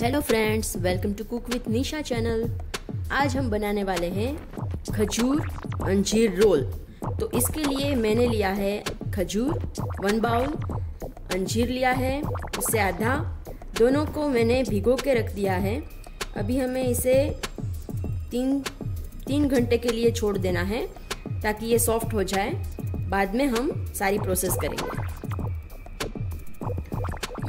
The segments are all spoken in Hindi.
Hello friends welcome to cook with Nisha channel आज हम बनाने वाले हैं खजूर अंजीर रोल। तो इसके लिए मैंने लिया है खजूर वन बाउल अंजीर लिया है, उससे आधा। दोनों को मैंने भिगो के रख दिया है। अभी हमें इसे तीन तीन घंटे के लिए छोड़ देना है ताकि ये सॉफ्ट हो जाए। बाद में हम सारी प्रोसेस करेंगे।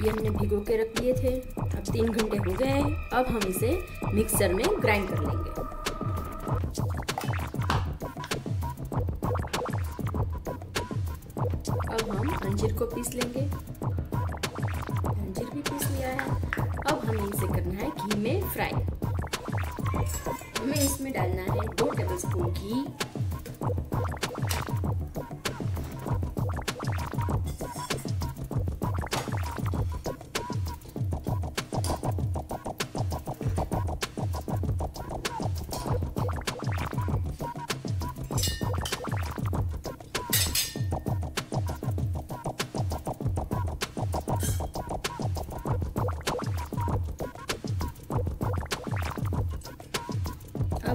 ये हमने भिगो के रख दिए थे। अब तीन घंटे हो गए हैं। अब हम इसे मिक्सर में ग्राइंड कर लेंगे। अब हम अंजीर को पीस लेंगे। अंजीर भी पीस लिया है। अब हमें इसे करना है घी में फ्राई हमें इसमें डालना है दो टेबल स्पून घी।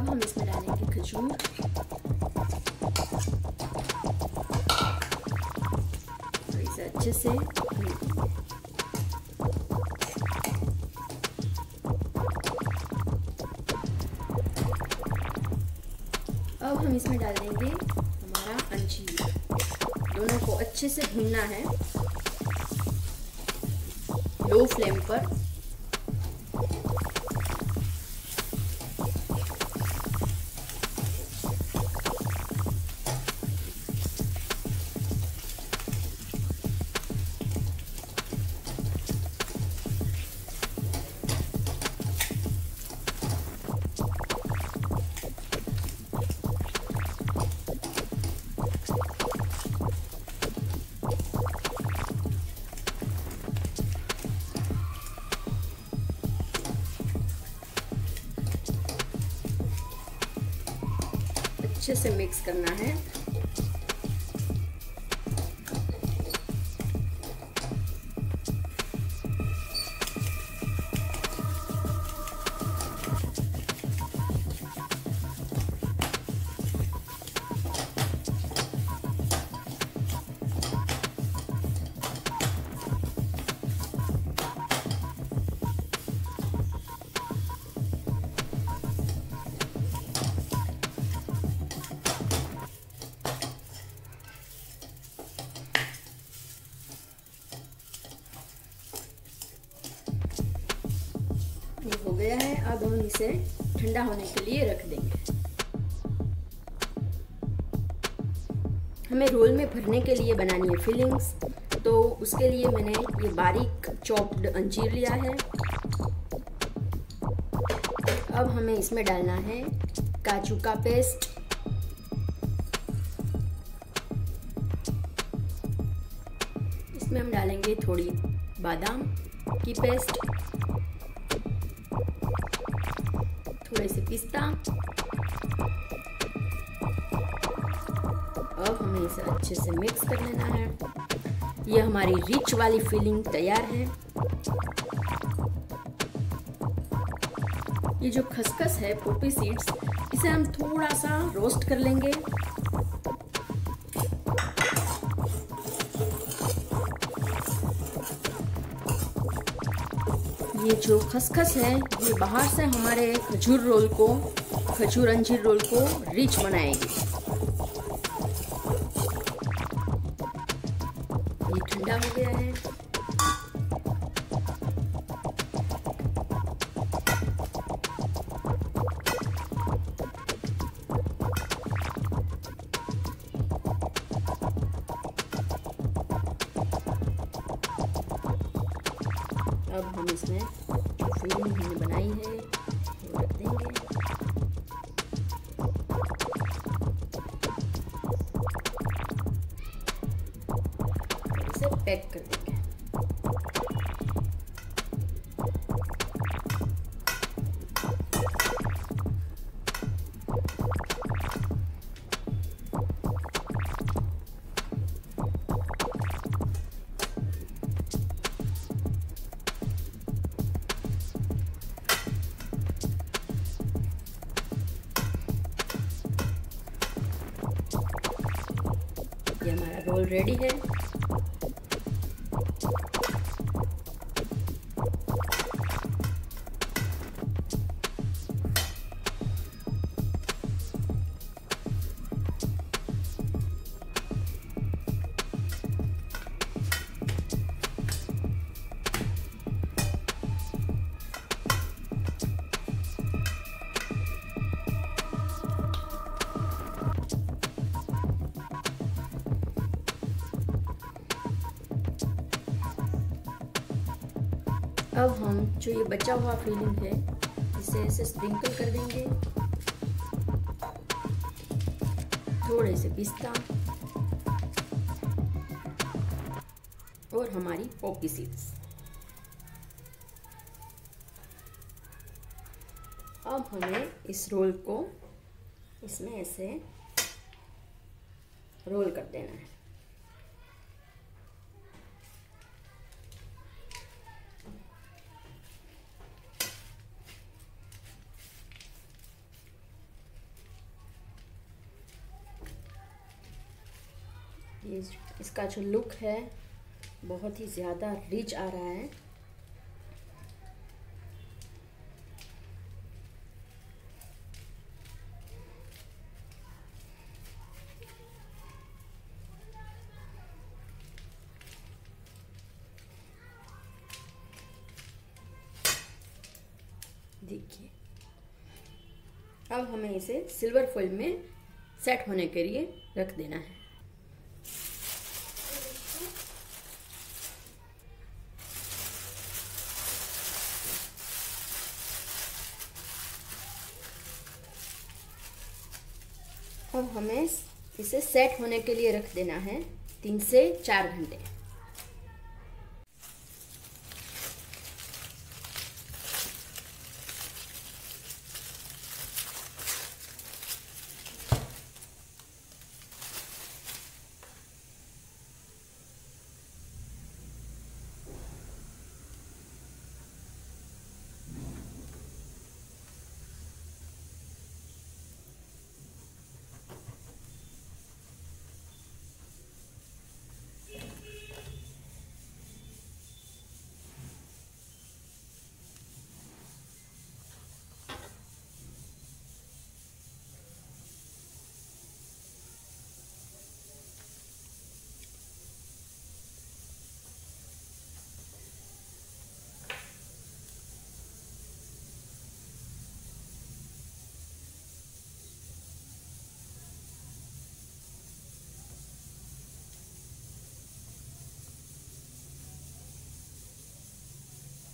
अब हम इसमें डालेंगे खजूर और इसे अच्छे से अब हम इसमें डाल देंगे हमारा अंजीर दोनों को अच्छे से भूनना है। लो फ्लेम पर। अच्छे से मिक्स करना है। इसे ठंडा होने के लिए रख देंगे। हमें रोल में भरने के लिए बनानी है फिलिंग्स तो उसके लिए मैंने ये बारीक चॉप्ड अंजीर लिया है। अब हमें इसमें डालना है काजू का पेस्ट इसमें हम डालेंगे थोड़ी बादाम की पेस्ट थोड़े से पिस्ता अब हमें इसे अच्छे से मिक्स कर लेना है ये हमारी रिच वाली फीलिंग तैयार है ये जो खसखस है पोपी सीड्स इसे हम थोड़ा सा रोस्ट कर लेंगे ये जो खसखस है, ये बाहर से हमारे खजूर रोल को, खजूर अंजीर रोल को रिच बनाएगी। ये ठंडा हो गया है। अब हम इसमें फिलिंग हमने बनाई है वो रख देंगे। इसे पैक कर देंगे। रेडी है। अब हम जो ये बचा हुआ फीलिंग है, इसे ऐसे स्प्रिंकल कर देंगे। थोड़े से पिस्ता। और हमारी पॉपी सीड्स अब हमें इस रोल को, इसमें ऐसे रोल कर देना है। इसका जो लुक है, बहुत ही ज़्यादा रिच आ रहा है। देखिए, अब हमें इसे सिल्वर फॉइल में सेट होने के लिए रख देना है। अब हमें इसे सेट होने के लिए रख देना है तीन से चार घंटे।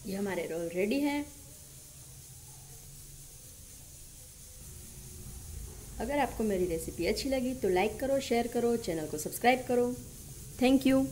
ये हमारे रोल रेडी हैं। अगर आपको मेरी रेसिपी अच्छी लगी तो लाइक करो शेयर करो चैनल को सब्सक्राइब करो। Thank you